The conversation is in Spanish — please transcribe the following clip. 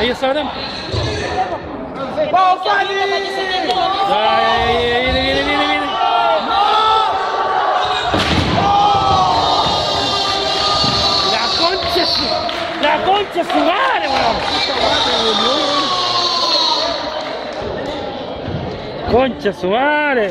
Ellos sabrán. ¡Vamos, Fanny! Ay, viene, viene, viene, viene. La concha. La concha su madre, weón. Concha su madre.